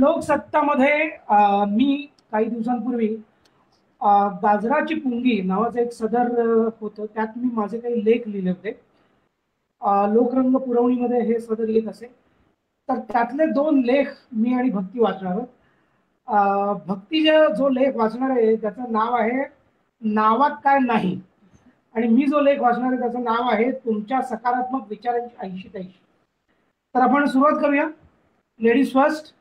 लोकसत्तामध्ये मी काही दिवसांपूर्वी गाजराची पुंगी नावाचं एक सदर होतं. त्यात मी माझे काही लेख लिहिले होते. लोकरंग पुरवणीमध्ये हे सदर येत असे. तर त्यातले दोन लेख मी आणि भक्ती वाचणार आहोत. भक्ती जो लेख वाचणार आहे त्याचं नाव आहे नावात काय नाही. आणि मी जो लेख वाचणार आहे त्याचं नाव आहे तुमच्या सकारात्मक विचारांची ऐंशी ऐंशी. तर आपण सुरुवात करूया. लेडीज फर्स्ट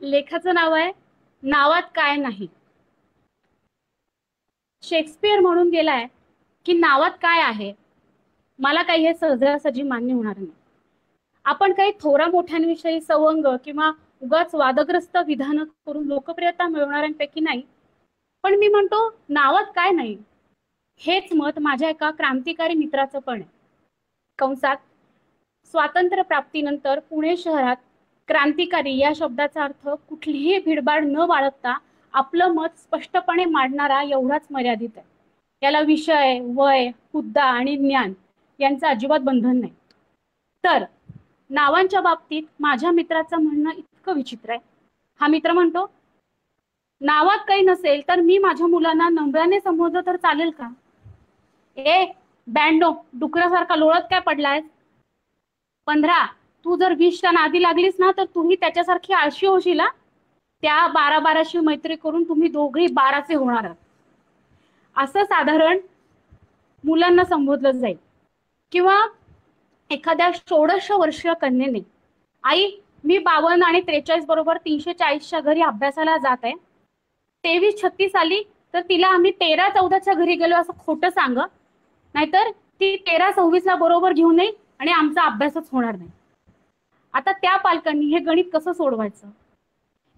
लेखाचं नाव आहे नावात काय नाही. शेक्सपियर म्हणून गेलाय की नावात काय आहे मला काही हे सहजासहजी मान्य होणार नाही. आपण काही थोरा मोठ्यांविषयी सवंग किंवा उगाच वादग्रस्त विधान करून लोकप्रियता मिळवणाऱ्यांपैकी नाही पण मी म्हणतो नावात काय नाही हेच मत माझ्या एका क्रांतिकारी मित्राचं पण आहे. कंसात स्वातंत्र्य प्राप्तीनंतर पुणे शहरात क्रांतिकारी या शब्दाचा अर्थ कुठलीही भिडभाड न बाळगता आपलं मत स्पष्टपणे मांडणारा एवढाच मर्यादित आहे. याला विषय वय हुद्दा आणि ज्ञान यांचं अजिबात बंधन नाही. तर नावांच्या बाबतीत माझ्या मित्राचं म्हणणं इतकं विचित्र आहे. हा मित्र म्हणतो नावात काही नसेल तर मी माझ्या मुलांना नंबराने संबोधलं तर चालेल का? ए बँडो डुकरासारखा लोळत काय पडलाय पंधरा तू जर वीसच्या नादी लागलीस ना तर तुम्ही त्याच्यासारखी आळशी होशील त्या बारा बाराशी मैत्री करून तुम्ही दोघेही बाराचे होणार असं साधारण मुलांना संबोधलं जाईल. किंवा एखाद्या षोडश वर्षीय कन्येने आई मी बावन्न आणि त्रेचाळीस बरोबर तीनशे चाळीसच्या घरी अभ्यासाला जात आहे. तेवीस छत्तीस आली तर तिला आम्ही तेरा चौदाच्या घरी गेलो असं खोटं सांग. नाहीतर ती तेरा सव्वीसला बरोबर घेऊन येईल आणि आमचा अभ्यासच होणार नाही. आता त्या पालकांनी हे गणित कसं सोडवायचं?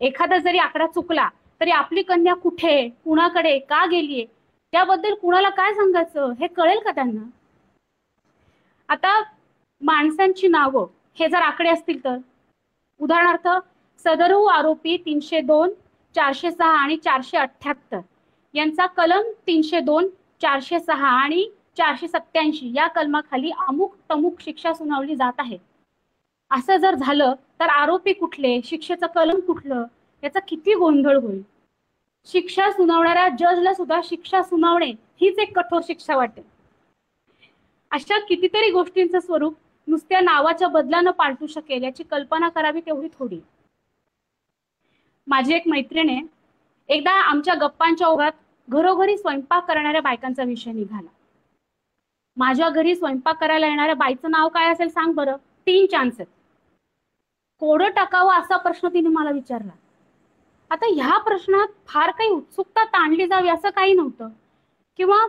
एखादा जरी आकडा चुकला तरी आपली कन्या कुठे कुणाकडे का गेलीये? त्याबद्दल कुणाला काय सांगायचं? हे कळेल का त्यांना? आता माणसांची नावं हे जर आकडे असतील तर? उदाहरणार्थ सदरू आरोपी तीनशे दोन चारशे सहा आणि चारशे अठ्ठ्याहत्तर. यांचा कलम तीनशे दोन चारशे सहा आणि चारशे सत्याऐंशी या कलमाखाली अमुक तमुक शिक्षा सुनावली जात आहे. असं जर झालं तर आरोपी कुठले शिक्षेचं कलम कुठलं याचा किती गोंधळ होईल? शिक्षा सुनावणाऱ्या जजला सुद्धा शिक्षा सुनावणे हीच एक कठोर शिक्षा वाटेल. अशा कितीतरी गोष्टींचं स्वरूप नुसत्या नावाच्या बदलानं पालटू शकेल याची कल्पना करावी तेवढी थोडी. माझी एक मैत्रिणी एकदा आमच्या गप्पांच्या ओघात घरोघरी स्वयंपाक करणाऱ्या बायकांचा विषय निघाला. माझ्या घरी स्वयंपाक करायला येणाऱ्या बाईचं नाव काय असेल सांग बरं. तीन चान्स आहेत. कोडं टाकावं असा प्रश्न तिने मला विचारला. आता ह्या प्रश्नात फार काही उत्सुकता ताणली जावी असं काही नव्हतं. किंवा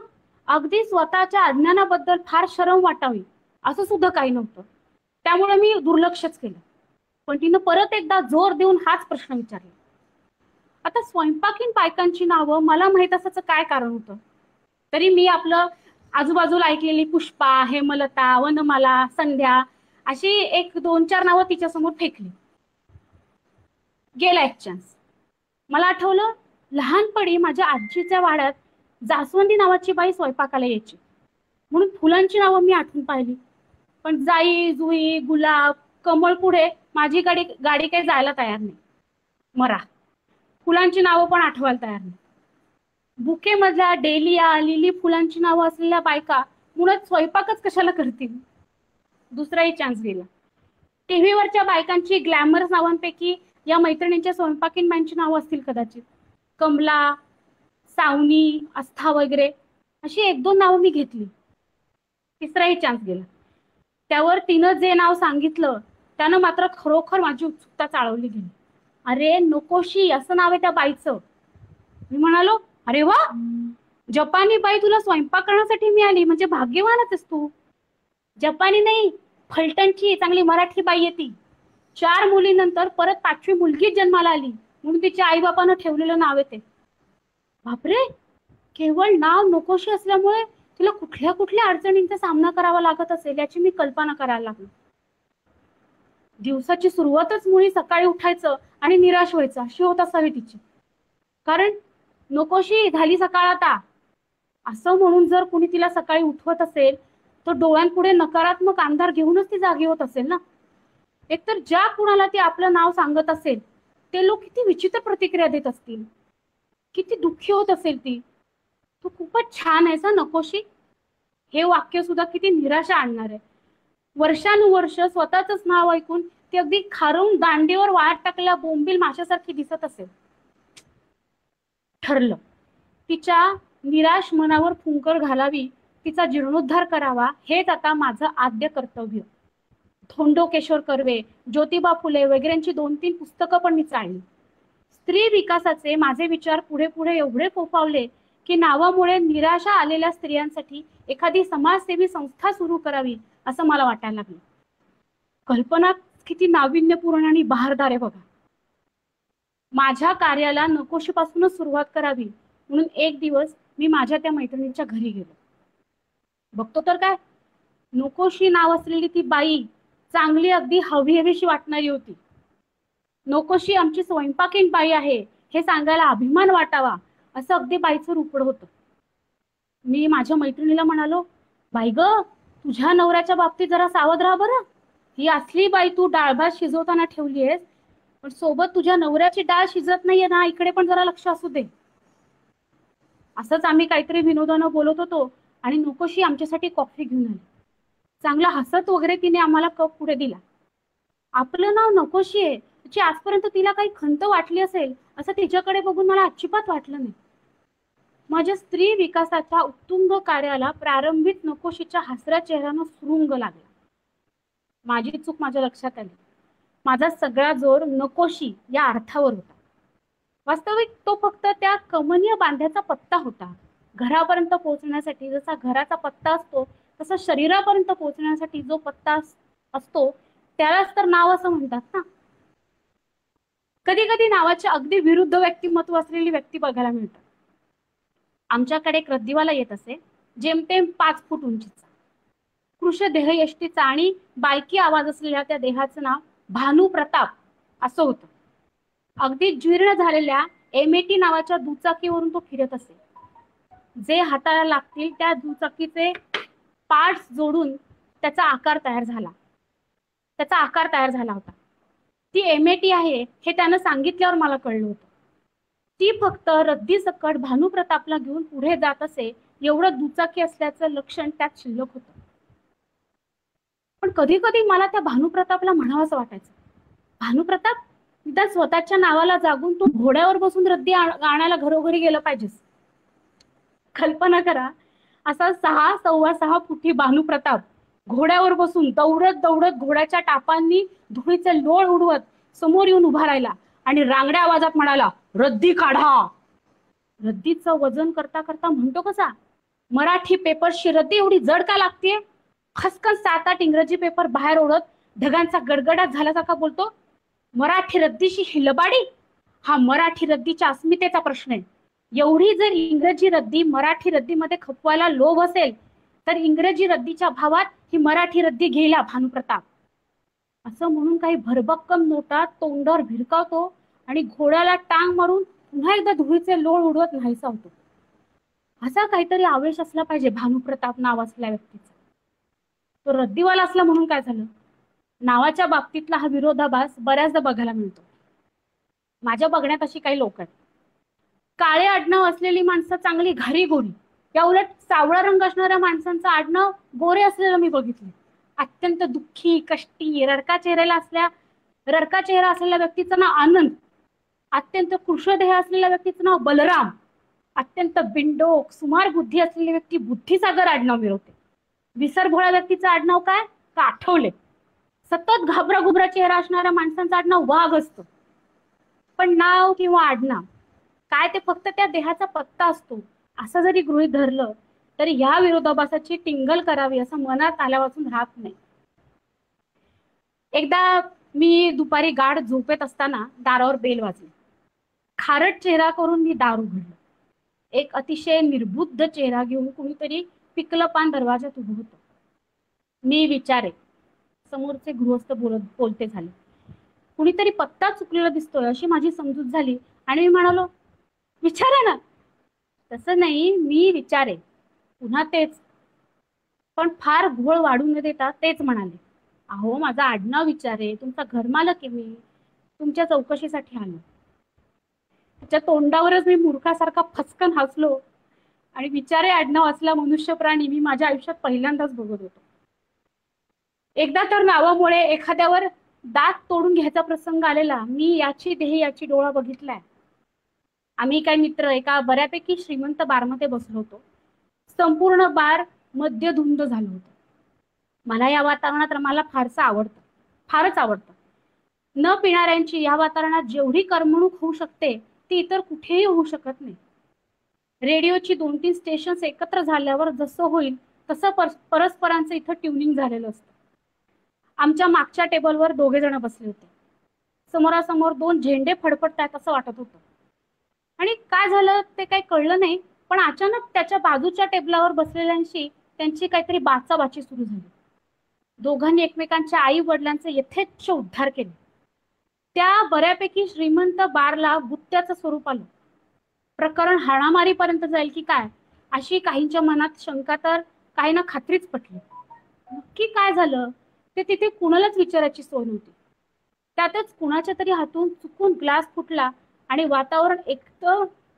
अगदी स्वतःच्या अज्ञानाबद्दल फार शरम वाटावी असं सुद्धा काही नव्हतं. त्यामुळे मी दुर्लक्षच केलं. पण तिनं परत एकदा जोर देऊन हाच प्रश्न विचारला. आता स्वयंपाकीन बायकांची नावं मला माहीत असायचं काय कारण होतं? तरी मी आपलं आजूबाजूला ऐकलेली पुष्पा हेमलता वनमाला संध्या अशी एक दोन चार नावं तिच्यासमोर फेकली. गेला एक चान्स मला आठवलं लहानपणी माझ्या आजीच्या वाड्यात जास्वंदी नावाची बाई स्वयंपाकाला यायची. म्हणून फुलांची नावं मी आठवून पाहिली. पण जाई जुई गुलाब कमळ पुढे माझी गाडी गाडी काही जायला तयार नाही. मरा. फुलांची नावं पण आठवायला तयार नाही. बुके मधल्या डेलिया लिली फुलांची नावं असलेल्या बायका मुळात स्वयंपाकच कशाला करतील? दुसराही चान्स गेला. टीव्हीवरच्या बायकांची ग्लॅमरस नावांपैकी या मैत्रिणींच्या स्वयंपाकीन मॅनची नावं असतील कदाचित. कमला सावनी आस्था वगैरे. अशी एक दोन नावं मी घेतली. तिसराही चान्स गेला. त्यावर तिनं जे नाव सांगितलं त्यानं मात्र खरोखर माझी उत्सुकता चाळवली गेली. अरे नकोशी असं नाव आहे त्या बाईचं. मी म्हणालो अरे वा! जपानी बाई तुला स्वयंपाक करण्यासाठी मिळाली म्हणजे भाग्यवानच आहेस तू. जपानी नाही फलटणची चांगली मराठी बाई येते चार मुलीनंतर परत पाचवी मुलगीच जन्माला आली म्हणून तिच्या आई बापानं ठेवलेलं नाव येते बापरे! केवळ नाव नकोशी असल्यामुळे तिला कुठल्या कुठल्या अडचणींचा सामना करावा लागत असेल याची मी कल्पना करायला लागलो. दिवसाची सुरुवातच मुळी सकाळी उठायचं आणि निराश व्हायचं अशी होत असावी तिची. कारण नकोशी झाली सकाळ आता. असं म्हणून जर कुणी तिला सकाळी उठवत असेल तर डोळ्यांपुढे नकारात्मक अंधार घेऊनच ती जागी होत असेल ना? एकतर ज्या कुणाला ती आपलं नाव सांगत असेल ते लोक किती विचित्र प्रतिक्रिया देत असतील. किती दुःखी होत असेल ती. तू खूपच छान आहेस नकोशी. हे वाक्य सुद्धा किती निराशा आणणार आहे. वर्षानुवर्ष स्वतःच नाव ऐकून ती अगदी खारून दांडीवर वाट टाकल्या बोंबील माशासारखी दिसत असेल. ठरलं. तिच्या निराश मनावर फुंकर घालावी तिचा जीर्णोद्धार करावा हेच आता माझं आद्य कर्तव्य. धोंडोकेश्वर कर्वे ज्योतिबा फुले वगैरेंची दोन तीन पुस्तकं पण मी चाळली. स्त्री विकासाचे माझे विचार पुढे पुढे एवढे फोफावले की नावामुळे निराशा आलेल्या स्त्रियांसाठी एखादी समाजसेवी संस्था सुरू करावी असं मला वाटायला लागलं. कल्पना किती नाविन्यपूर्ण आणि बहारदार आहे बघा. माझ्या कार्याला नकोशीपासूनच सुरुवात करावी म्हणून एक दिवस मी माझ्या त्या मैत्रिणीच्या घरी गेलो. बघतो तर काय? नकोशी नाव असलेली ती बाई चांगली अगदी हवी हवीशी वाटणारी होती. नकोशी आमची स्वयंपाकीन बाई आहे हे सांगायला अभिमान वाटावा असं अगदी बाईचं रुपड होतं. मी माझ्या मैत्रिणीला म्हणालो बाई ग तुझ्या नवऱ्याच्या बाबतीत जरा सावध राहा बरं. ही असली बाई तू डाळभात शिजवताना ठेवली आहेस पण सोबत तुझ्या नवऱ्याची डाळ शिजत नाहीये ना इकडे पण जरा लक्ष असू दे. असंच आम्ही काहीतरी विनोदानं बोलत होतो आणि नकोशी आमच्यासाठी कॉफी घेऊन आली. चांगला हसत वगैरे तिने आम्हाला कप पुढे दिला. आपलं नाव नकोशी आहे. तिची आजपर्यंत तिला काही खंत वाटली असेल असं तिच्याकडे बघून मला अजिबात वाटलं नाही. माझ्या स्त्री विकासाच्या उत्तुंग कार्याला प्रारंभिक नकोशीच्या हसऱ्या चेहऱ्यानं सुरुंग लागला. माझी चूक माझ्या लक्षात आली. माझा सगळा जोर नकोशी या अर्थावर होता. वास्तविक तो फक्त त्या कमनीय बांध्याचा पत्ता होता. घरापर्यंत पोहोचण्यासाठी जसा घराचा पत्ता असतो तसा शरीरापर्यंत पोहोचण्यासाठी जो पत्ता असतो त्यालाच तर नाव असं म्हणतात ना. कधी कधी नावाचे अगदी विरुद्ध व्यक्तिमत्व असलेली व्यक्ती बघायला मिळतात. आमच्याकडे एक रद्दीवाला येत असे जेमतेम पाच फूट उंचीचा. कृष देहयष्टीचा आणि बायकी आवाज असलेल्या त्या देहाचं नाव भानू प्रताप असं होतं. अगदी जीर्ण झालेल्या एमएटी नावाच्या दुचाकीवरून तो फिरत असे. जे हाताला लागतील त्या दुचाकीचे पार्ट्स जोडून त्याचा आकार तयार झाला. त्याचा आकार तयार झाला होता. ती एमएटी आहे हे त्यानं सांगितल्यावर मला कळलं होतं. ती फक्त रद्दी सकट भानुप्रतापला घेऊन पुढे जात असे एवढं दुचाकी असल्याचं लक्षण त्यात शिल्लक होतं. पण कधी कधी मला त्या भानुप्रतापला म्हणावंसं वाटायचं. भानुप्रताप त्या स्वतःच्या नावाला जागून तू घोड्यावर बसून रद्दी आणायला घरोघरी गेलं पाहिजेस. कल्पना करा असा सहा सव्वा सहा फुटी भानुप्रताप घोड्यावर बसून दौडत दौडत घोड्याच्या टापांनी धुळीचे लोळ उडवत समोर येऊन उभा राहिला आणि रांगड्या आवाजात म्हणाला रद्दी काढा. रद्दीचं वजन करता करता म्हणतो कसा? मराठी पेपरची रद्दी एवढी जड का लागते खसखस सात आठ इंग्रजी पेपर बाहेर ओढत ढगांचा गडगडाट झाल्यासारखा बोलतो मराठी रद्दीशी हिलबाडी? हा मराठी रद्दीच्या अस्मितेचा प्रश्न आहे. एवढी जर इंग्रजी रद्दी मराठी रद्दीमध्ये खपवायला लोभ असेल तर इंग्रजी रद्दीच्या भावात ही मराठी रद्दी घेईला भानुप्रताप. असं म्हणून काही भरभक्कम नोटा तोंडावर भिरकावतो आणि घोड्याला टांग मारून पुन्हा एकदा धुळीचे लोळ उडवत नाहीसा होतो. असा काहीतरी आवेश असला पाहिजे भानुप्रताप नाव असलेल्या व्यक्तीचा. तो रद्दीवाला असला म्हणून काय झालं? नावाच्या बाबतीतला हा विरोधाभास बऱ्याचदा बघायला मिळतो. माझ्या बघण्यात अशी काही लोक आहेत. काळे आडनाव असलेली माणसं चांगली घरी गोरी. या उलट सावळा रंग असणाऱ्या माणसांचं आडनाव गोरे असलेलं मी बघितले अत्यंत दुःखी कष्टी रडका चेहऱ्याला असल्या रडका चेहरा असलेल्या व्यक्तीचं नाव आनंद. अत्यंत कृषदेह असलेल्या व्यक्तीचं नाव बलराम. अत्यंत बिंडोक सुमार बुद्धी असलेली व्यक्ती बुद्धिसागर आडनाव मिळवते. विसरभोळ्या व्यक्तीचं आडनाव काय? काठवले सतत घाबरा घुबरा चेहरा असणाऱ्या माणसांचं आडनाव वाघ असतो. पण नाव किंवा आडनाव काय ते फक्त त्या देहाचा पत्ता असतो असं जरी गृहित धरलं तरी ह्या विरोधाभासाची टिंगल करावी असं मनात आल्यापासून राहत नाही. एकदा मी दुपारी गाढ झोपेत असताना दारावर बेल वाजली. खारट चेहरा करून मी दार उघडलं एक अतिशय निर्बुद्ध चेहरा घेऊन कुणीतरी पिकलं पान दरवाजात उभं होतं. मी विचारे समोरचे गृहस्थ बोलत बोलते झाले. कुणीतरी पत्ता चुकलेला दिसतोय अशी माझी समजूत झाली आणि मी म्हणालो विचारा ना. तसं नाही मी विचारे. पुन्हा तेच. पण फार घोळ वाढून न देता तेच म्हणाले. अहो माझा आडनाव विचारे. तुमचा घरमालक आहे मी. तुमच्या चौकशीसाठी आलो. त्याच्या तोंडावरच मी मूर्खासारखा फसकन हसलो. आणि विचारे आडनाव असला मनुष्य प्राणी मी माझ्या आयुष्यात पहिल्यांदाच बघत होतो. एकदा तर नावामुळे एखाद्यावर दात तोडून घ्यायचा प्रसंग आलेला. मी याची देह याची डोळा बघितलाय. आम्ही काय मित्र एका बऱ्यापैकी श्रीमंत बारमध्ये बसलो होतो. संपूर्ण बार मध्य धुंद झालं होतं. मला या वातावरणात मला फारसं आवडतं. फारच आवडतं. न पिणाऱ्यांची या वातावरणात जेवढी करमणूक होऊ शकते ती इतर कुठेही होऊ शकत नाही. रेडिओची दोन तीन स्टेशन्स एकत्र झाल्यावर जसं होईल तसं पर परस्परांचं इथं ट्युनिंग झालेलं असतं. आमच्या मागच्या टेबलवर दोघे जण बसले होते. समोरासमोर दोन झेंडे फडफडतायत असं वाटत होतं. आणि काय झालं ते काही कळलं नाही पण अचानक त्याच्या बाजूच्या टेबलावर बसलेल्यांशी त्यांची काहीतरी बाचाबाची सुरू झाली. दोघांनी एकमेकांच्या आई वडिलांचे यथेच्छ उद्धार केले. त्या बऱ्यापैकी श्रीमंत बारला गुत्त्याचं स्वरूप आलं. प्रकरण हाणामारीपर्यंत जाईल की काय? अशी काहींच्या मनात शंका तर काहींना खात्रीच पटली. नक्की काय झालं? ते तिथे कुणालाच विचारायची सोय नव्हती. त्यातच कुणाच्या तरी हातून चुकून ग्लास फुटला आणि वातावरण एक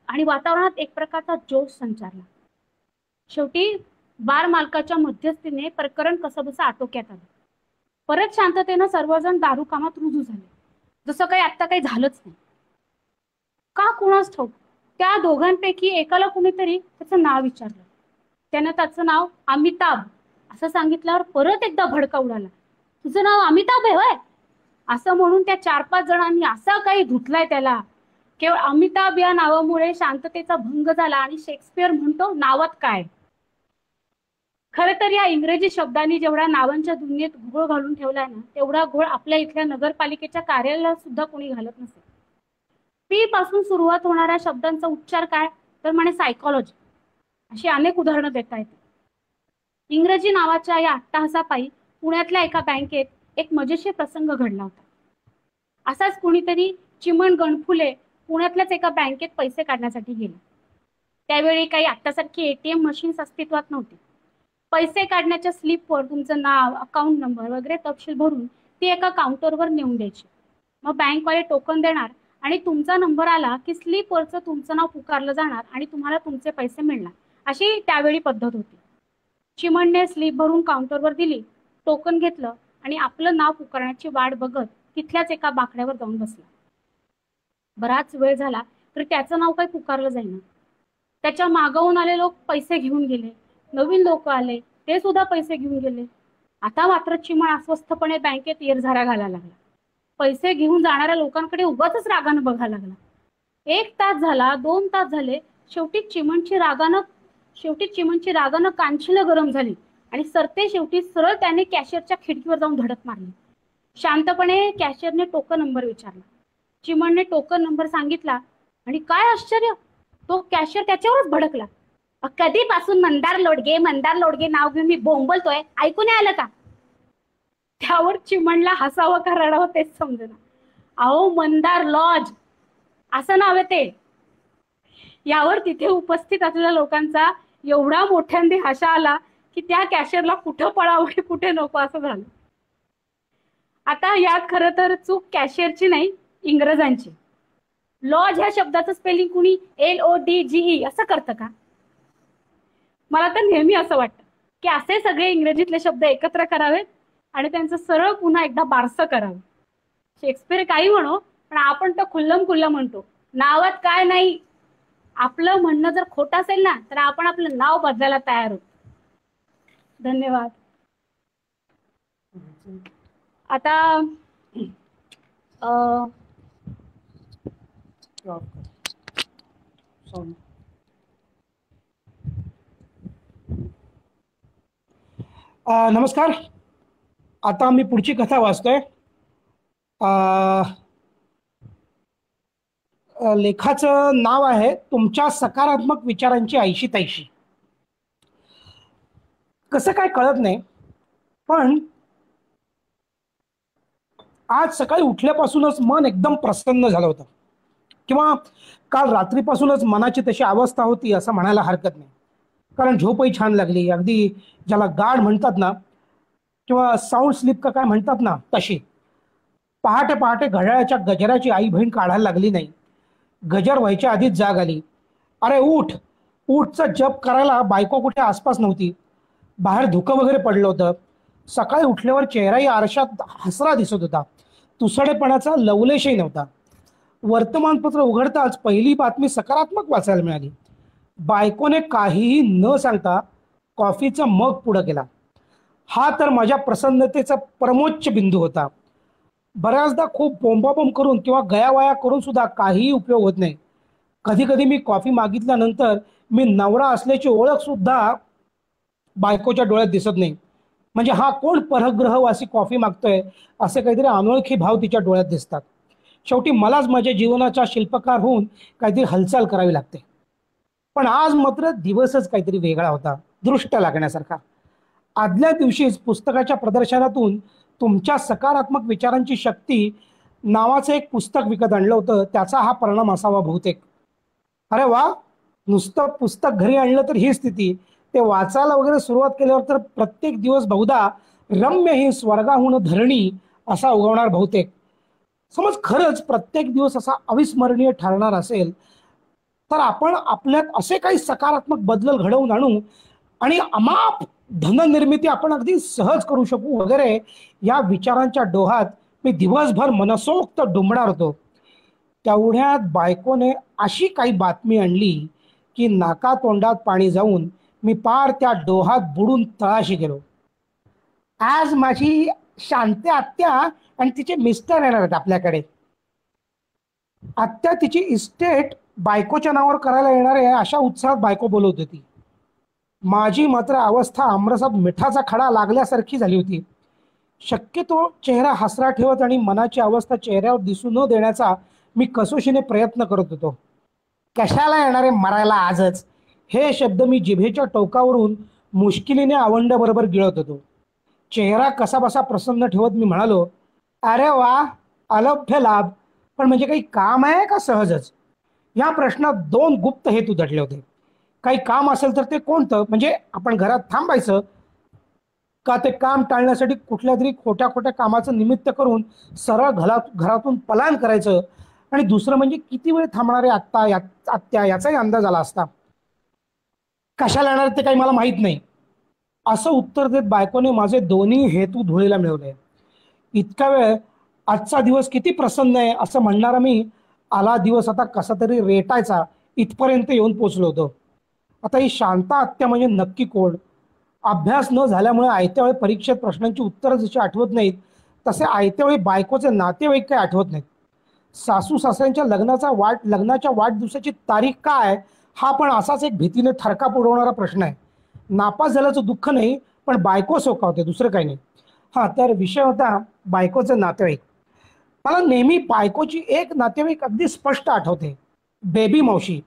आणि वातावरणात एक प्रकारचा जोश संचारला. शेवटी बार मालकाच्या मध्यस्थीने प्रकरण कसंबसं आटोक्यात आलं. परत शांततेनं सर्वजण दारू कामात रुजू झाले. जसं काही आत्ता काही झालंच नाही. का कुणाच ठाऊक? त्या दोघांपैकी एकाला कुणीतरी त्याचं नाव विचारलं. त्यानं त्याचं नाव अमिताभ असं सांगितल्यावर परत एकदा भडका उडाला. तुझं नाव अमिताभ आहे होय? असं म्हणून त्या चार पाच जणांनी असा काही धुतलाय त्याला. केवळ अमिताभ या नावामुळे शांततेचा भंग झाला आणि शेक्सपियर म्हणतो नावात काय? खर तर या इंग्रजी शब्दांनी जेवढा नावांच्या दुनियेत घोळ घालून ठेवलाय ना तेवढा घोळ आपल्या इथल्या नगरपालिकेच्या कार्यालयात सुद्धा कोणी घालत नसेल. पी पासून सुरुवात होणाऱ्या शब्दांचा उच्चार काय? तर म्हणे सायकॉलॉजी अशी अनेक उदाहरणं देता येते इंग्रजी नावाच्या या अट्टाहासापायी पुण्यातल्या एका बँकेत एक मजेशीर प्रसंग घडला होता. असाच कुणीतरी चिमण गणफुले पुण्यातल्याच एका बँकेत पैसे काढण्यासाठी गेले. त्यावेळी काही आत्तासारखी एटीएम मशीन्स अस्तित्वात नव्हती. पैसे काढण्याच्या स्लिपवर तुमचं नाव अकाउंट नंबर वगैरे तपशील भरून ती एका काउंटरवर नेऊन द्यायची. मग बँकवाले टोकन देणार आणि तुमचा नंबर आला की स्लीपवरचं तुमचं नाव पुकारलं जाणार आणि तुम्हाला तुमचे पैसे मिळणार. अशी त्यावेळी पद्धत होती. चिमणने स्लीप भरून काउंटरवर दिली टोकन घेतलं आणि आपलं नाव पुकारण्याची वाट बघत तिथल्याच एका बाकड्यावर जाऊन बसला. बराच वेळ झाला तरी त्याचं नाव काही पुकारलं जाईना. त्याच्या मागवून आले लोक पैसे घेऊन गेले. नवीन लोक आले ते सुद्धा पैसे घेऊन गेले. आता मात्र चिमण अस्वस्थपणे बँकेत येरझारा घालायला लागला. पैसे घेऊन जाणाऱ्या लोकांकडे उगाच रागानं बघायला लागला. एक तास झाला दोन तास झाले शेवटी चिमणची रागानं शेवटी चिमणची रागानं कांछिलं गरम झाली आणि सरते शेवटी सरळ त्याने कॅशियरच्या खिडकीवर जाऊन धडक मारली. शांतपणे कॅशियरने टोकन नंबर विचारला. चिमणने टोकन नंबर सांगितला आणि काय आश्चर्य? तो कॅशियर त्याच्यावरच भडकला. कधीपासून मंदार लोडगे मंदार लोडगे नाव घेऊन मी बोंबलतोय? ऐकून आलं का? त्यावर चिमणला हसावं का रडावं तेच समजेना. अहो मंदार लॉज. असं नाव आहे ते. यावर तिथे उपस्थित असलेल्या लोकांचा एवढा मोठ्यांदी हशा आला की त्या कॅशियरला कुठं पळावं की कुठे नको असं झालं. आता यात खरं तर चूक कॅशियरची नाही इंग्रजांची. लॉज ह्या शब्दाचं स्पेलिंग कुणी? L O D G E असं करतं का? मला तर नेहमी असं वाटतं की असे सगळे इंग्रजीतले शब्द एकत्र करावेत आणि त्यांचं सरळ पुन्हा एकदा बारसं करावं. शेक्सपियर काही म्हणो पण आपण तर खुल्लम खुल्ला म्हणतो. नावात काय नाही. आपलं म्हणणं जर खोटं असेल ना तर आपण आपलं नाव बदलायला तयार होतो. धन्यवाद. आता नमस्कार. आता मी पुढची कथा वाचतोय. लेखाचं नाव आहे तुमच्या सकारात्मक विचारांची ऐशी तैशी. कसं काय कळत नाही पण आज सकाळी उठल्यापासूनच मन एकदम प्रसन्न झालं होतं. किंवा काल रात्रीपासूनच मनाची तशी अवस्था होती असं म्हणायला हरकत नाही. कारण झोपही छान लागली. अगदी ज्याला गाढ म्हणतात ना किंवा साऊंड स्लिप का काय म्हणतात ना तशी. पहाटे पहाटे घड्याळाच्या गजराची आई बहीण काढायला लागली नाही. गजर व्हायच्या आधीच जाग आली. अरे उठ उठचा जप करायला बायको कुठे आसपास नव्हती. बाहेर धुकं वगैरे पडलं होतं. सकाळी उठल्यावर चेहराही आरशात हसरा दिसत होता. तुसडेपणाचा लवलेशही नव्हता. वर्तमानपत्र उघडताच पहिली बातमी सकारात्मक वाचायला मिळाली. बायकोने काहीही न सांगता कॉफीचा मग पुढं केला. हा तर माझ्या प्रसन्नतेचा परमोच्च बिंदू होता. बऱ्याचदा खूप बोंबाबोंब करून किंवा गयावया करून सुद्धा काहीही उपयोग होत नाही. कधी कधी मी कॉफी मागितल्यानंतर मी नवरा असल्याची ओळख सुद्धा बायकोच्या डोळ्यात दिसत नाही. म्हणजे हा कोण परग्रहवासी कॉफी मागतोय असे काहीतरी अनोळखी भाव तिच्या डोळ्यात दिसतात. शेवटी मलाच माझ्या जीवनाचा शिल्पकार होऊन काहीतरी हालचाल करावी लागते. पण आज मात्र दिवसच काहीतरी वेगळा होता दृष्ट लागण्यासारखा. आदल्या दिवशीच पुस्तकाच्या प्रदर्शनातून तुमच्या सकारात्मक विचारांची शक्ती नावाचं एक पुस्तक विकत आणलं होतं. त्याचा हा परिणाम असावा बहुतेक. अरे वा! नुसतं पुस्तक घरी आणलं तर ही स्थिती. ते वाचायला वगैरे सुरुवात केल्यावर तर प्रत्येक दिवस बहुधा रम्य ही स्वर्गाहून धरणी असा उगवणार बहुतेक. समज खरंच प्रत्येक दिवस असा अविस्मरणीय ठरणार असेल तर आपण आपल्यात असे काही सकारात्मक बदल घडवून आणू आणि अमाप धननिर्मिती आपण अगदी सहज करू शकू वगैरे या विचारांच्या डोहात मी दिवसभर मनसोक्त डुंबणार होतो. तेवढ्यात बायकोने अशी काही बातमी आणली की नाका तोंडात पाणी जाऊन मी पार त्या डोहात बुडून तळाशी गेलो. आज माझी शांती आत्या आणि तिचे मिस्टर येणार आहेत आपल्याकडे. आत्या तिची इस्टेट बायकोच्या नावावर करायला येणार आहे अशा उत्साहात बायको बोलवत होती. माझी मात्र अवस्था आमरसात मिठाचा खडा लागल्यासारखी झाली होती. शक्यतो चेहरा हसरा ठेवत आणि मनाची अवस्था चेहऱ्यावर दिसू न देण्याचा मी कसोशीने प्रयत्न करत होतो. कशाला येणारे मरायला आजच? हे शब्द मी जिभेच्या टोकावरून मुश्किलीने आवंडाबरोबर गिळत होतो. चेहरा कसाबसा प्रसन्न ठेवत मी म्हणालो अरे वा अलभ्य लाभ. पण म्हणजे काही काम आहे का सहजच? या प्रश्नात दोन गुप्त हेतू दडले होते. काही काम असेल तर ते कोणतं? म्हणजे आपण घरात थांबायचं का ते काम टाळण्यासाठी कुठल्या तरी खोट्या खोट्या कामाचं निमित्त करून सरळ घरात घरातून पलायन करायचं? आणि दुसरं म्हणजे किती वेळ थांबणारे आत्ता या आत्या याचाही अंदाज आला असता. कशाला येणार ते काही मला माहीत नाही. असं उत्तर देत बायकोने माझे दोन्ही हेतू धुळीला मिळवले. इतका वेळ आजचा दिवस किती प्रसन्न आहे असं म्हणणारा मी आला दिवस आता कसा तरी रेटायचा इथपर्यंत येऊन पोचलो होतो. आता ही शांता आत्या म्हणजे नक्की कोण? अभ्यास न झाल्यामुळे आयत्या वेळी परीक्षेत प्रश्नांची उत्तरं जशी आठवत नाहीत तसे आयत्या वेळी बायकोचे नातेवाईक काही आठवत नाहीत. सासू सासऱ्यांच्या लग्नाचा वाट लग्नाच्या वाढदिवसाची तारीख काय? हा पण असाच एक भीतीने थरका पुरवणारा प्रश्न आहे. नापास झाल्याचं दुःख नाही पण बायको सोकावते दुसरं काही नाही. हा तर विषय होता बायकोचे नातेवाईक. मला नेहमी बायकोची एक नातेवाईक अगदी स्पष्ट आठवते. बेबी मावशी.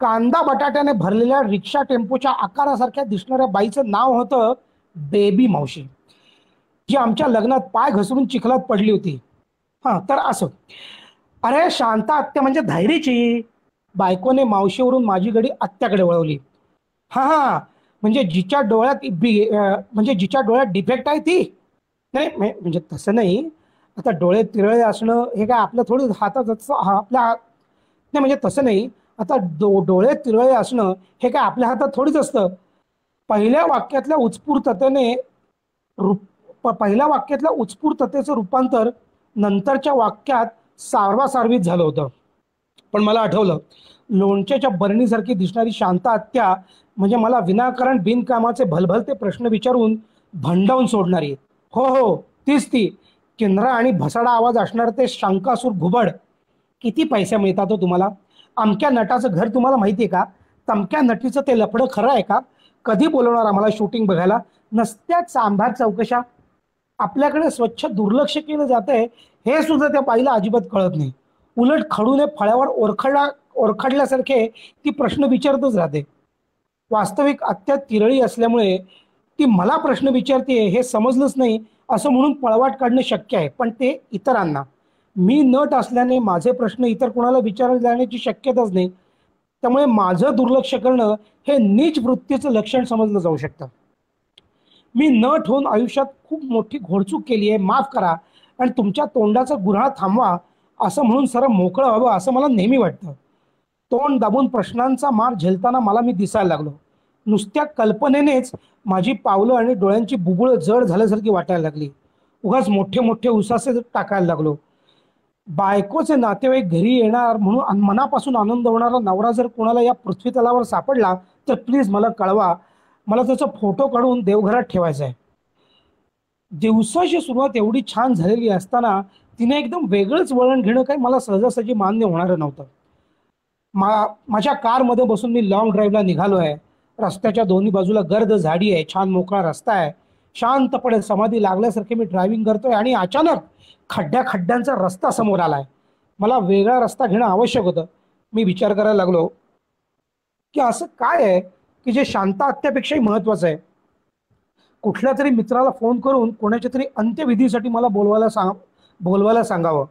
कांदा बटाट्याने भरलेल्या रिक्षा टेम्पोच्या आकारासारख्या दिसणाऱ्या बाईचं नाव होतं बेबी मावशी. जी आमच्या लग्नात पाय घसरून चिखलात पडली होती. हां तर असं. अरे शांता आत्या म्हणजे धैर्यची. बायकोने मावशीवरून माझी गडी आत्याकडे वळवली. हां हां. म्हणजे जिच्या डोळ्यात बी म्हणजे जिच्या डोळ्यात डिफेक्ट आहे ती. नाही म्हणजे तसं नाही. आता डोळे तिरळे असणं हे काय आपलं थोडं हातात आपल्या नाही म्हणजे तसं नाही. आता डो डोळे तिरळे असणं हे काय आपल्या हातात थोडीच असतं. पहिल्या वाक्यातल्या उत्स्फूर्ततेने रूप पहिल्या वाक्यातल्या उत्स्फूर्ततेचं रूपांतर नंतरच्या वाक्यात सारवासारवीत झालं होतं. पण मला आठवलं लोणच्याच्या बरणीसारखी दिसणारी शांत आत्या म्हणजे मला विनाकारण बिनकामाचे भलभलते प्रश्न विचारून भंडावून सोडणारी. हो हो तीच ती. केंद्रा आणि भसाडा आवाज असणार ते शंकासूर घुबड. किती पैसे मिळतात हो तुम्हाला? अमक्या नटाचं घर तुम्हाला माहिती आहे का? तमक्या नटीचं ते लफडं खरं आहे का? कधी बोलवणार आम्हाला शूटिंग बघायला? नसत्याच सांभार चौकशा. आपल्याकडे स्वच्छ दुर्लक्ष केलं जात आहे हे सुद्धा त्या बाईला अजिबात कळत नाही. उलट खडूने फळ्यावर ओरखडला ओरखडल्यासारखे ती प्रश्न विचारतच राहते. वास्तविक अत्यात तिरळी असल्यामुळे ती मला प्रश्न विचारते हे समजलंच नाही असं म्हणून पळवाट काढणं शक्य आहे. पण ते इतरांना. मी नट असल्याने माझे प्रश्न इतर कोणाला विचारले जाण्याची शक्यताच नाही. त्यामुळे माझं दुर्लक्ष करणं हे नीच वृत्तीचं लक्षण समजलं जाऊ शकतं. मी नट होऊन आयुष्यात खूप मोठी घोडचूक केली आहे माफ करा. आणि तुमच्या तोंडाचा गुन्हा थांबवा असं म्हणून सरळ मोकळं व्हावं असं मला नेहमी वाटतं. तोंड दाबून प्रश्नांचा मार झेलताना मला मी दिसायला लागलो. नुसत्या कल्पनेनेच माझी पावलं आणि डोळ्यांची बुबुळं जड झाल्यासारखी वाटायला लागली. उगाच मोठे मोठे उसासे टाकायला लागलो. बायकोचे नातेवाईक घरी येणार म्हणून मनापासून आनंद होणारा नवरा जर कोणाला या पृथ्वी तलावर सापडला तर प्लीज मला कळवा. मला त्याचा फोटो काढून देवघरात ठेवायचा आहे. दिवसाची सुरुवात एवढी छान झालेली असताना तिने एकदम वेगळंच वळण घेणं काही मला सहजासहजी मान्य होणारं नव्हतं. मा माझ्या कारमध्ये बसून मी लॉंग ड्राईव्हला निघालो आहे रस्त्याच्या दोन्ही बाजूला गर्द झाडी आहे छान मोकळा रस्ता आहे. शांतपणे समाधी लागल्यासारखे मी ड्रायव्हिंग करतोय आणि अचानक खड्ड्या खड्ड्यांचा रस्ता समोर आलाय. मला वेगळा रस्ता घेणं आवश्यक होतं. मी विचार करायला लागलो की असं काय आहे की जे शांत अत्यापेक्षाही महत्वाचं आहे? कुठल्या तरी मित्राला फोन करून कोणाच्या तरी अंत्यविधीसाठी मला बोलवायला सांग बोलवायला सांगावं.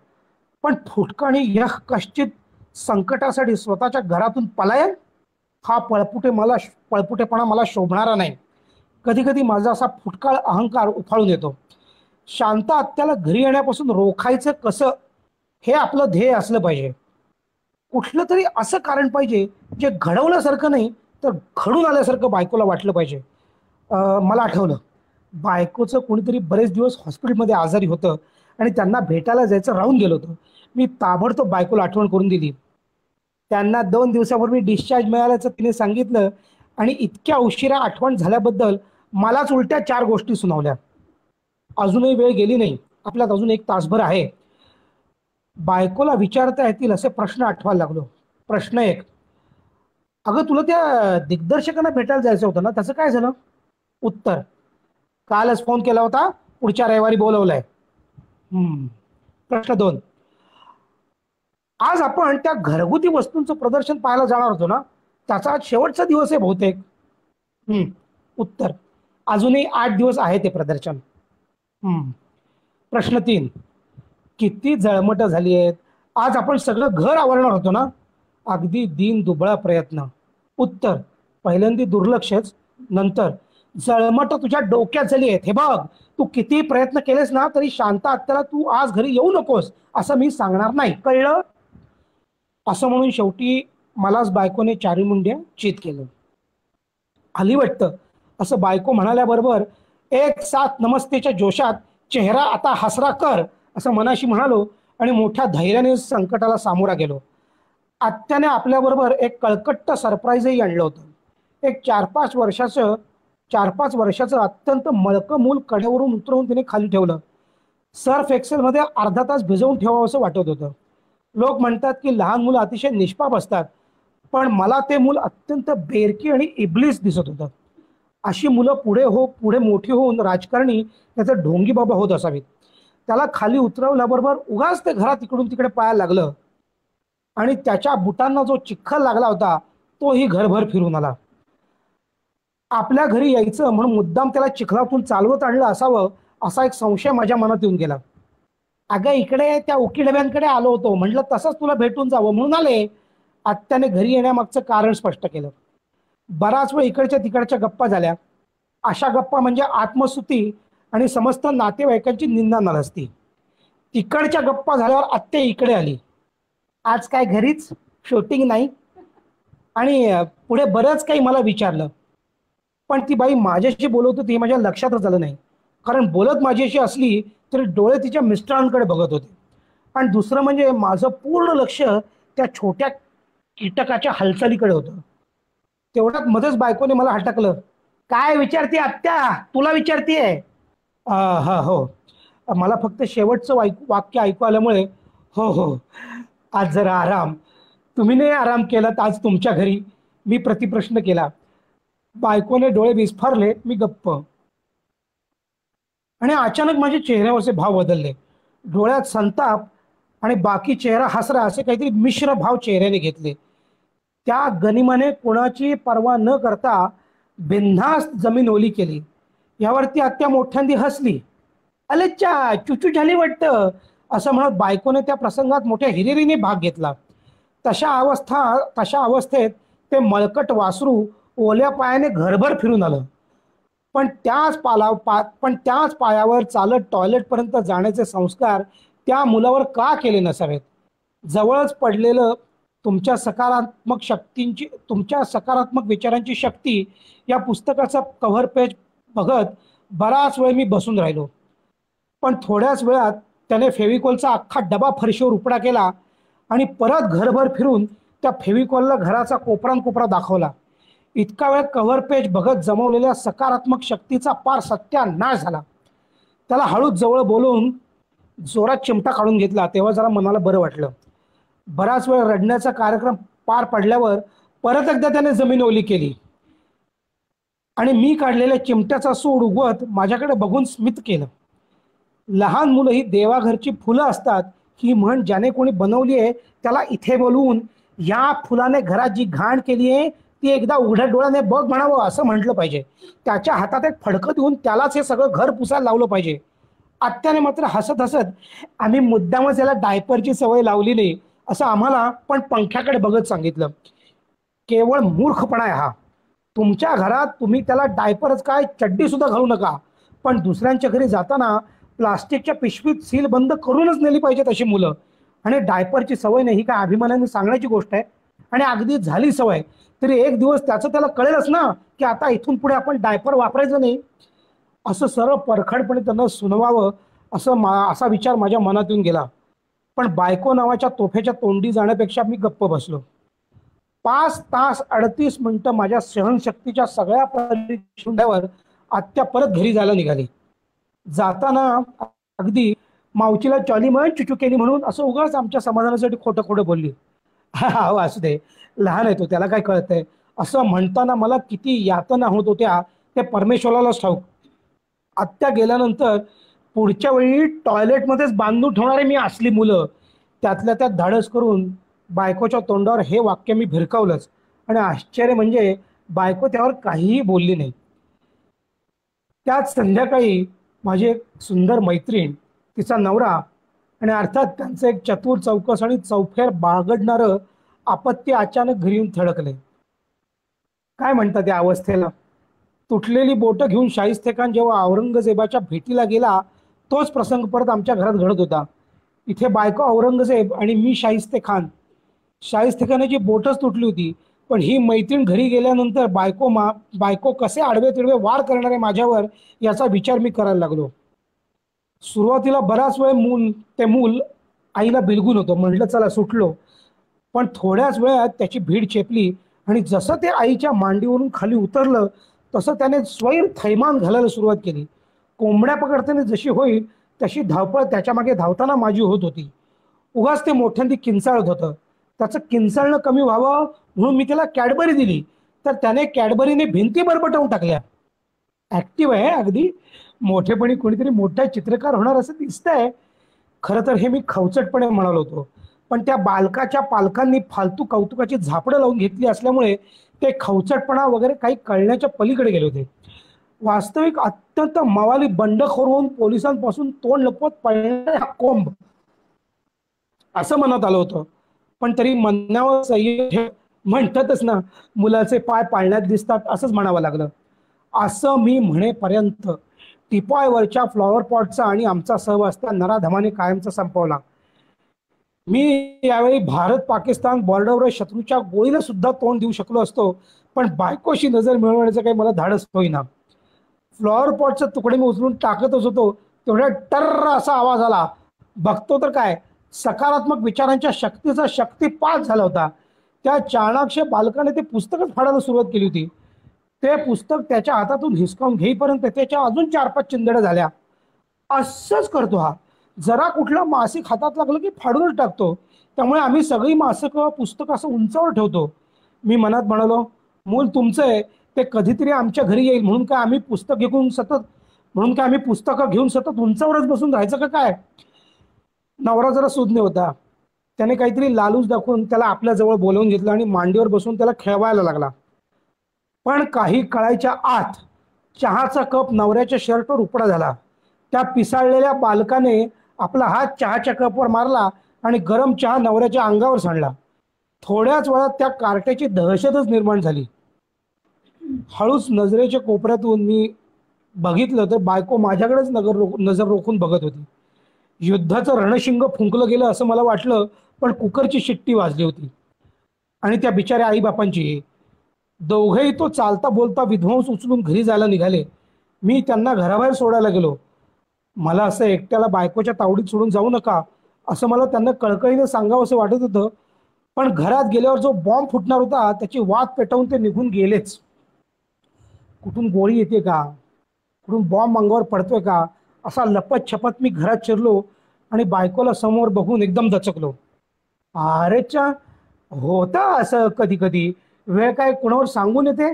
पण फुटकाणी यह कश्चित संकटासाठी स्वतःच्या घरातून पलायन हा पळपुटे मला पळपुटेपणा मला शोभणारा नाही. कधी कधी माझा असा फुटकाळ अहंकार उफाळून येतो. शांत आत्याला घरी येण्यापासून रोखायचं कसं हे आपलं ध्येय असलं पाहिजे. कुठलं तरी असं कारण पाहिजे जे घडवल्यासारखं नाही तर घडून आल्यासारखं बायकोला वाटलं पाहिजे. मला आठवलं. बायकोचं कोणीतरी बरेच दिवस हॉस्पिटलमध्ये आजारी होतं आणि त्यांना भेटायला जायचं राहून गेलं होतं. मी ताबडतोब बायकोला आठवण करून दिली. त्यांना दोन दिवसापूर्वी डिस्चार्ज मिळाल्याचं तिने सांगितलं आणि इतक्या उशिरा आठवण झाल्याबद्दल मलाच उलट्या चार गोष्टी सुनावल्या. अजूनही वेळ गेली नाही. आपल्यात अजून एक तासभर आहे. बायकोला विचारता येतील असे प्रश्न आठवायला लागलो. प्रश्न एक. अगं तुला त्या दिग्दर्शकांना भेटायला जायचं होतं ना? त्याचं काय झालं? उत्तर. कालच फोन केला होता. पुढच्या रविवारी बोलवलाय. प्रश्न दोन. आज आपण त्या घरगुती वस्तूंचं प्रदर्शन पाहायला जाणार होतो ना? त्याचा आज शेवटचा दिवस आहे बहुतेक. उत्तर. अजूनही आठ दिवस आहे ते प्रदर्शन. प्रश्न तीन. किती जळमट झाली आहेत. आज आपण सगळं घर आवरणार होतो ना? अगदी दिन दुबळा प्रयत्न. उत्तर. पहिल्यांदी दुर्लक्षच. नंतर. जळमट तुझ्या डोक्यात झाली आहेत. हे बघ तू किती प्रयत्न केलेस ना तरी शांत आत्याला तू आज घरी येऊ नकोस असं मी सांगणार नाही. कळलं? असं म्हणून शेवटी मलाच बायकोने चारी मुंड्या चित केलं. आली वाटतं. असं बायको म्हणाल्याबरोबर एक साथ नमस्तेच्या जोशात चेहरा आता हसरा कर असं मनाशी म्हणालो आणि मोठ्या धैर्याने संकटाला सामोरा गेलो. आत्याने आपल्याबरोबर एक कळकट्ट सरप्राईजही आणलं होतं. एक चार पाच वर्षाचं चार पाच वर्षाचं अत्यंत मळकं मूल कड्यावरून उतरवून तिने खाली ठेवलं. सर्फ एक्सेलमध्ये अर्धा तास भिजवून ठेवावं असं वाटत होतं. लोक म्हणतात की लहान मुलं अतिशय निष्पाप असतात पण मला ते मूल अत्यंत बेरकी आणि इबलीस दिसत होतं. अशी मुलं पुढे हो पुढे मोठी होऊन राजकारणी त्याचे ढोंगी बाबा होत असावीत. त्याला खाली उतरवल्याबरोबर उगाच ते घरात इकडून तिकडे पाहायला लागलं. आणि त्याच्या बुटांना जो चिखल लागला होता तोही घरभर फिरून आला. आपल्या घरी यायचं म्हणून मुद्दाम त्याला चिखलातून चालवत आणलं असावं असा एक संशय माझ्या मनात येऊन गेला. अगं इकडे त्या उकिडब्यांकडे आलो होतो. म्हटलं तसंच तुला भेटून जावं. म्हणून आले. आत्याने घरी येण्यामागचं कारण स्पष्ट केलं. बराच वेळ इकडच्या तिकडच्या गप्पा झाल्या. अशा गप्पा म्हणजे आत्मस्तुती आणि समस्त नातेवाईकांची निंदा नसती. तिकडच्या गप्पा झाल्यावर आत्ते इकडे आली. आज काय घरीच? शूटिंग नाही. आणि पुढे बरंच काही मला विचारलं. पण ती बाई माझ्याशी बोलत होती माझ्या लक्षातच आलं नाही. कारण बोलत माझ्याशी असली तरी डोळे तिच्या मिस्टरांकडे बघत होते. आणि दुसरं म्हणजे माझं पूर्ण लक्ष त्या छोट्या कीटकाच्या हालचालीकडे होतं. तेवढ्यात मध्येच बायकोने मला हटकलं. काय विचारते आत्या? तुला विचारतीये? हा हो. मला फक्त शेवटचं वाक्य ऐकू आल्यामुळे हो हो. आज जरा आराम. तुम्ही नाही आराम केला तर आज तुमच्या घरी. मी प्रतिप्रश्न केला. बायकोने डोळे विस्फारले. मी गप्प. आणि अचानक माझ्या चेहऱ्यावरचे भाव बदलले. डोळ्यात संताप आणि बाकी चेहरा हसरा असे काहीतरी मिश्र भाव चेहऱ्याने घेतले. त्या गनिमाने कोणाची पर्वा न करता बिनधास्त जमीन ओली केली. यावरती आत्या मोठ्यांदी हसली. अलेच्छा चुचू झाली वाटतं असं म्हणत बायकोने त्या प्रसंगात मोठ्या हिरिरीने भाग घेतला. तशा अवस्था तशा अवस्थेत ते मळकट वासरू ओल्या पायाने घरभर फिरून आलं. पण त्याच पाला पा पण त्याच पायावर चालत टॉयलेटपर्यंत जाण्याचे संस्कार त्या मुलावर का केले नसावेत? जवळच पडलेलं तुमच्या सकारात्मक शक्तींची तुमच्या सकारात्मक विचारांची शक्ती या पुस्तकाचा कव्हर पेज बघत बराच वेळ मी बसून राहिलो. पण थोड्याच वेळात त्याने फेविकॉलचा अख्खा डबा फरशीवर उपडा केला आणि परत घरभर फिरून त्या फेविकॉलला घराचा कोपरान कोपरा दाखवला. इतका वेळ कव्हर पेज बघत जमवलेल्या सकारात्मक शक्तीचा पार सत्यानाश झाला. त्याला हळूच जवळ बोलून जोरात चिमटा काढून घेतला. तेव्हा जरा मनाला बरं वाटलं. बराच वेळ रडण्याचा कार्यक्रम पार पडल्यावर परत एकदा त्याने जमीन ओली केली. आणि मी काढलेल्या चिमट्याचा सूड उगवत माझ्याकडे बघून स्मित केलं. लहान मुलं ही देवाघरची फुलं असतात ही म्हण ज्याने कोणी बनवली आहे त्याला इथे बोलवून या फुलाने घरात जी घाण केली आहे ती एकदा उघड्या डोळ्याने बघ म्हणावं असं म्हटलं पाहिजे. त्याच्या हातात एक फडकं देऊन त्यालाच हे सगळं घर पुसायला लावलं पाहिजे. आत्याने मात्र हसत हसत आम्ही मुद्दामच याला डायपरची सवय लावली नाही. असं आम्हाला पण पंख्याकडे बघत सांगितलं. केवळ मूर्खपणा आहे हा. तुमच्या घरात तुम्ही त्याला डायपरच काय चड्डी सुद्धा घालू नका. पण दुसऱ्यांच्या घरी जाताना प्लास्टिकच्या पिशवीत सील बंद करूनच नेली पाहिजेत अशी मुलं. आणि डायपरची सवय नाही ही काय अभिमानाने सांगण्याची गोष्ट आहे? आणि अगदी झाली सवय. तरी एक दिवस त्याचं त्याला कळेलच ना की आता इथून पुढे आपण डायपर वापरायचं नाही. असं सरळ परखडपणे त्यांना सुनवावं असं मा असा विचार माझ्या मनातून गेला. पण बायको नावाच्या तोफेच्या तोंडी जाण्यापेक्षा मी गप्प बसलो. पाच तास अडतीस मिनिटं माझ्या सहनशक्तीच्या सगळ्या परिशुंड्यावर आत्या परत घरी जायला निघाली. जाताना अगदी मावचीला चॉली म्हण चुचू केली म्हणून असं उगाच आमच्या समाधानासाठी खोटं खोटं बोलली. हा हो, असू दे. लहान आहे तो त्याला काय कळतंय? असं म्हणताना मला किती यातना होत होत्या ते परमेश्वरालाच ठाऊक. आत्या गेल्यानंतर पुढच्या वेळी टॉयलेटमध्येच बांधून ठेवणारे मी असली मुलं त्यातल्या त्यात धाडस करून बायकोच्या तोंडावर हे वाक्य मी भिरकावलंच. आणि आश्चर्य म्हणजे बायको त्यावर काहीही बोलली नाही. त्याच संध्याकाळी माझी एक सुंदर मैत्रीण तिचा नवरा आणि अर्थात त्यांचं एक चतुर चौकस आणि चौफेर बाळगडणारं आपत्ती अचानक घरी येऊन थडकले. काय म्हणतात या अवस्थेला? तुटलेली बोटं घेऊन शाहिस्तेखान जेव्हा औरंगजेबाच्या भेटीला गेला तोच प्रसंग परत आमच्या घरात घडत होता. इथे बायको औरंगजेब आणि मी शाहिस्ते खान. शाहिस्ते खानाची बोटच तुटली होती. पण ही मैत्रीण घरी गेल्यानंतर बायको मा बायको कसे आडवे तिडवे वार करणारे माझ्यावर याचा विचार मी करायला लागलो. सुरुवातीला बराच वेळ मूल ते मूल आईला बिलगून होतं. म्हटलं चला सुटलो. पण थोड्याच वेळात त्याची भीड चेपली आणि जसं ते आईच्या मांडीवरून खाली उतरलं तसं त्याने स्वयं थैमान घालायला सुरुवात केली. कोंबड्या पकडताना जशी होईल तशी धावपळ त्याच्यामागे धावताना माझी होत होती. उगाच ते मोठ्यांदी किंचाळत होतं. त्याचं किंचाळणं कमी व्हावं म्हणून मी त्याला कॅडबरी दिली. तर त्याने कॅडबरीने भिंती बरबटवून टाकल्या. ऍक्टिव्ह आहे अगदी. मोठेपणी कोणीतरी मोठा चित्रकार होणार असं दिसतंय. खरं तर हे मी खवचटपणे म्हणालो होतो. पण त्या बालकाच्या पालकांनी फालतू कौतुकाची झापडं लावून घेतली असल्यामुळे ते खवचटपणा वगैरे काही कळण्याच्या पलीकडे गेले होते. वास्तविक अत्यंत मवाली बंडखोर होऊन पोलिसांपासून तोंड लपवत पडणारा हा कोंब. असं म्हणत आलं होतं. पण तरी म्हणण्यावर संयम म्हणतातच ना मुलाचे पाय पाळण्यात दिसतात असंच म्हणावं लागलं. असं मी म्हणेपर्यंत टिपॉयवरच्या फ्लॉवर पॉटचा आणि आमचा सहवास नराधमाने कायमचा संपवला. मी यावेळी भारत पाकिस्तान बॉर्डरवर शत्रूच्या गोळीला सुद्धा तोंड देऊ शकलो असतो पण बायकोशी नजर मिळवण्याचं काही मला धाडस होईना. फ्लॉवर पॉटचे तुकडे मी उचलून टाकतच होतो तेवढ्या टर्र असा आवाज आला. बघतो तर काय? सकारात्मक विचारांच्या शक्तीचा शक्तीपात झाला होता. त्या चाणाक्ष बालकाने ते पुस्तकच फाडायला सुरुवात केली होती. ते पुस्तक त्याच्या हातातून हिसकावून घेईपर्यंत त्याच्या अजून चार पाच चिंदड्या झाल्या. असंच करतो हा. जरा कुठलं मासिक हातात लागलं की फाडूनच टाकतो. त्यामुळे आम्ही सगळी मासिकं पुस्तक असं उंचावर ठेवतो. मी मनात म्हणालो मूल तुमचं आहे. ते कधीतरी आमच्या घरी येईल. म्हणून काय आम्ही पुस्तक घेऊन सतत म्हणून काय आम्ही पुस्तकं घेऊन सतत उंचावरच बसून राहायचं का काय? नवरा जरा सुज्ञ होता. त्याने काहीतरी लालूच दाखवून त्याला आपल्या जवळ बोलवून घेतलं आणि मांडीवर बसून त्याला खेळवायला लागला. पण काही कळायच्या आत चहाचा कप नवऱ्याच्या शर्टवर उपडा झाला. त्या पिसाळलेल्या बालकाने आपला हात चहाच्या कपवर मारला आणि गरम चहा नवऱ्याच्या अंगावर सांडला. थोड्याच वेळात त्या कार्ट्याची दहशतच निर्माण झाली. हळूच नजरेच्या कोपऱ्यातून मी बघितलं तर बायको माझ्याकडेच नगर रोख नजर रोखून बघत होती. युद्धाचं रणशिंग फुंकलं गेलं असं मला वाटलं पण कुकरची शिट्टी वाजली होती. आणि त्या बिचाऱ्या आईबापांची. दोघेही तो चालता बोलता विध्वंस उचलून घरी जायला निघाले. मी त्यांना घराबाहेर सोडायला गेलो. मला असं एकट्याला बायकोच्या तावडीत सोडून जाऊ नका असं मला त्यांना कळकळीने सांगावं असं वाटत होतं. पण घरात गेल्यावर जो बॉम्ब फुटणार होता त्याची वाद पेटवून ते निघून गेलेच. कुठून गोळी येते का? कुठून बॉम्ब अंगावर पडतोय का? असा लपत छपत मी घरात शिरलो आणि बायकोला समोर बघून एकदम दचकलो. अरेच्या होतं असं कधी कधी वेळ काय कुणावर सांगून येते?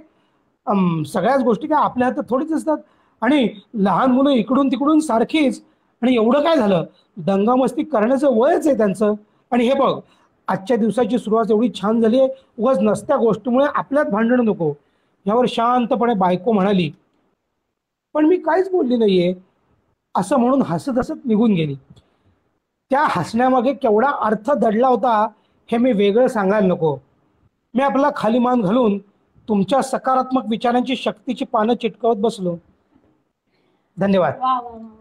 सगळ्याच गोष्टी काय आपल्या हातात थोडीच असतात. आणि लहान मुलं इकडून तिकडून सारखीच. आणि एवढं काय झालं? दंगामस्ती करण्याचं वयच आहे त्यांचं. आणि हे बघ आजच्या दिवसाची सुरुवात एवढी छान झाली आहे उगाच नसत्या गोष्टीमुळे आपल्यात भांडणं नको. यावर शांतपणे बायको म्हणाली पण मी काहीच बोलली नाहीये. असं म्हणून हसत हसत निघून गेली. त्या हसण्यामागे केवढा अर्थ दडला होता हे मी वेगळं सांगायला नको. मी आपला खाली मान घालून तुमच्या सकारात्मक विचारांची शक्तीची पानं चिटकवत बसलो. धन्यवाद. वा वा वा